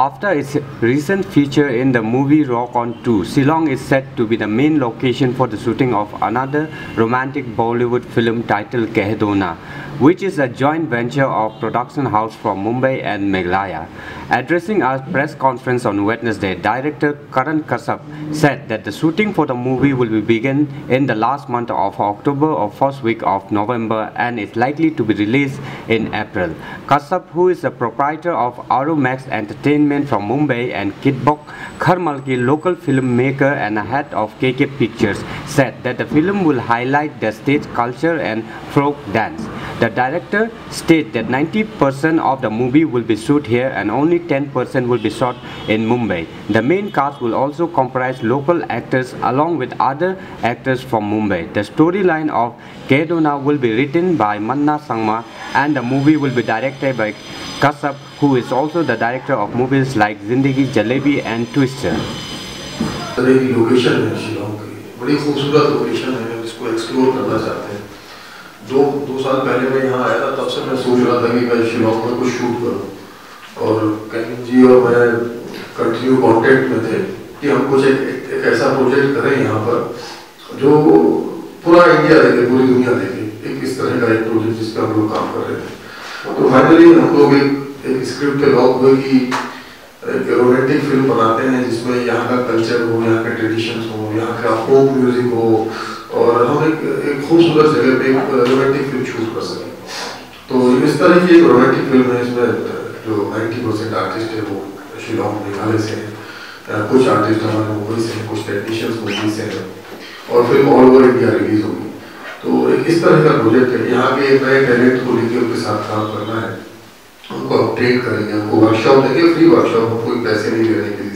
After its recent feature in the movie Rock on 2, Shillong is set to be the main location for the shooting of another romantic Bollywood film titled Kehdona, which is a joint venture of production house from Mumbai and Meghalaya. Addressing a press conference on Wednesday, director Karan Kasap said that the shooting for the movie will be begin in the last month of October or first week of November and is likely to be released in April. Kasap, who is the proprietor of Arumax Entertainment from Mumbai and Kidbok Kharmalki, local filmmaker and head of KK Pictures, said that the film will highlight the stage culture and folk dance. The director stated that 90% of the movie will be shot here and only 10% will be shot in Mumbai. The main cast will also comprise local actors along with other actors from Mumbai. The storyline of Kehdona will be written by Manna Sangma and the movie will be directed by Kasap who is also the director of movies like Zindagi Jalebi and Twister. Location है शिलोंग की बड़ी खूबसूरत location है इसको explore करना चाहते हैं दो दो साल पहले मैं यहाँ आया था तब से मैं सोच रहा था कि मैं शिलोंग में कुछ शूट करूँ। और कहीं जी और मैं कंटिन्यू कांटेक्ट में थे कि हम कुछ एक, एक, एक ऐसा प्रोजेक्ट करें यहाँ पर जो पूरा इंडिया देखे पूरी दुनिया देखे एक इस तरह का एक प्रोजेक्ट जिस पर हम लोग काम कर रहे थे। तो फाइनली हम लोग एक एक स्क्रिप्ट के लॉक हुए कि एक रोमांटिक फ़िल्म बनाते हैं जिसमें यहाँ का कल्चर हो यहाँ के ट्रेडिशंस हो यहाँ का फोक म्यूज़िक हो और हम एक एक खूबसूरत जगह पे एक रोमांटिक फ़िल्म शूट कर सकें। तो इस तरह की एक रोमांटिक फ़िल्म है, इसमें, जो 90 परसेंट आर्टिस्ट है, वो शिलोंग मेघालय से हैं। कुछ आर्टिस्ट हमारे मुंबई से हैं, कुछ टेक्नीशियंस मुंबई से हैं। और film all over India release होगी। तो एक इस तरह का प्रोजेक्ट है। यहाँ के नए टैलेंट को लेकर उनके साथ काम करना है। उनको ट्रेन करेंगे, उनको वर्कशॉप देंगे फ्री वर्कशॉप कोई पैसे नहीं लेने के हम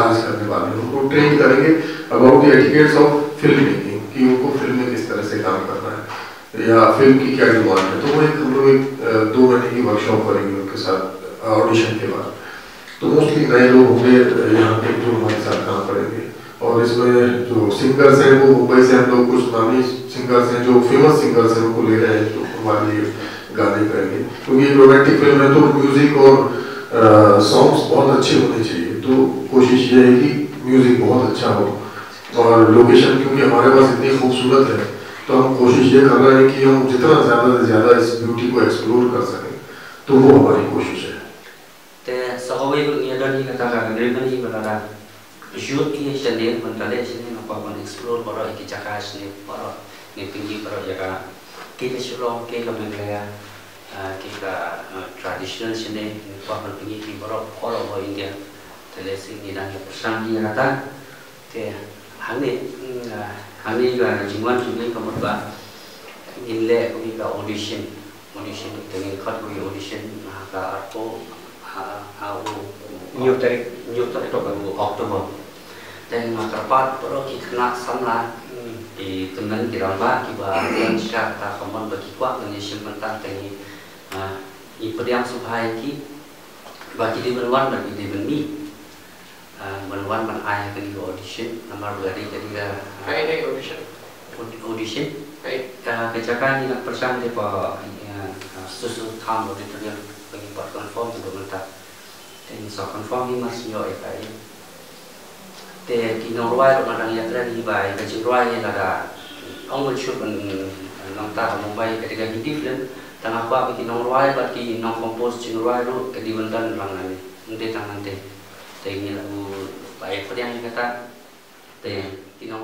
चार्ज करने वाले, उनको ट्रेन करेंगे about the etiquettes of film making कि उनको फ़िल्म में किस तरह से काम करना है, या फ़िल्म की क्या डिमांड है। तो वो एक, हम लोग एक दो महीने की वर्कशॉप करेंगे उनके साथ ऑडिशन के बाद। तो मोस्टली नए लोग होंगे, यहाँ पे जो हमारे साथ काम करेंगे। और इसमें जो सिंगर्स हैं, वो मुंबई से हम लोग कुछ नामी सिंगर्स हैं, जो फ़ेमस सिंगर्स हैं, उनको ले रहे हैं, जो हमारे लिए गाने करेंगे। क्योंकि रोमांटिक फ़िल्म है तो म्यूज़िक और सॉन्ग्स बहुत अच्छे होने चाहिए। तो कोशिश ये है कि म्यूज़िक बहुत अच्छा हो और लोकेशन क्योंकि हमारे पास इतनी खूबसूरत है तो हम कोशिश ये कर रहे हैं कि हम जितना ज़्यादा से ज़्यादा इस ब्यूटी को एक्सप्लोर कर सकें तो वो हमारी कोशिश है te sahawi bu ni dan ni kata ka ngri ni balada jut ki chande mentale sini na pa kon explore paro ki chakash ni paro ni pingi paro jaga ki ke shulong ke ka menglaya 这类是你那个上帝那个，对，行内，嗯啊，行内个情况准备怎么办？因嘞，我们个 audition audition，等于考过 audition，那个后啊啊我，new 台 new 台到个 October，但是那个 part 不落去那三啦，di tenan kiramba kiba yang sya ta kaman bagi kuat dengan sementara tengi ah ibu subhai ki bagi di berwan bagi di bermi Malawan man ayah kali audition, nama dari ketiga. Hai, hai audition. Audition. Hai. Kejakan yang persan di pa susun kam auditor yang bagi buat konform juga mentah. Dan so konform ini masih yo ekai. Te kino yang yatra bai kecil ruai yang ada. Ong mencuba nong tah mumbai ketiga hidup dan tengah kuah kino ruai bagi nong kompos kino ruai ru kedibentan rangan. Nanti tangan teh thì là một bài phát triển người ta. Thì thì nó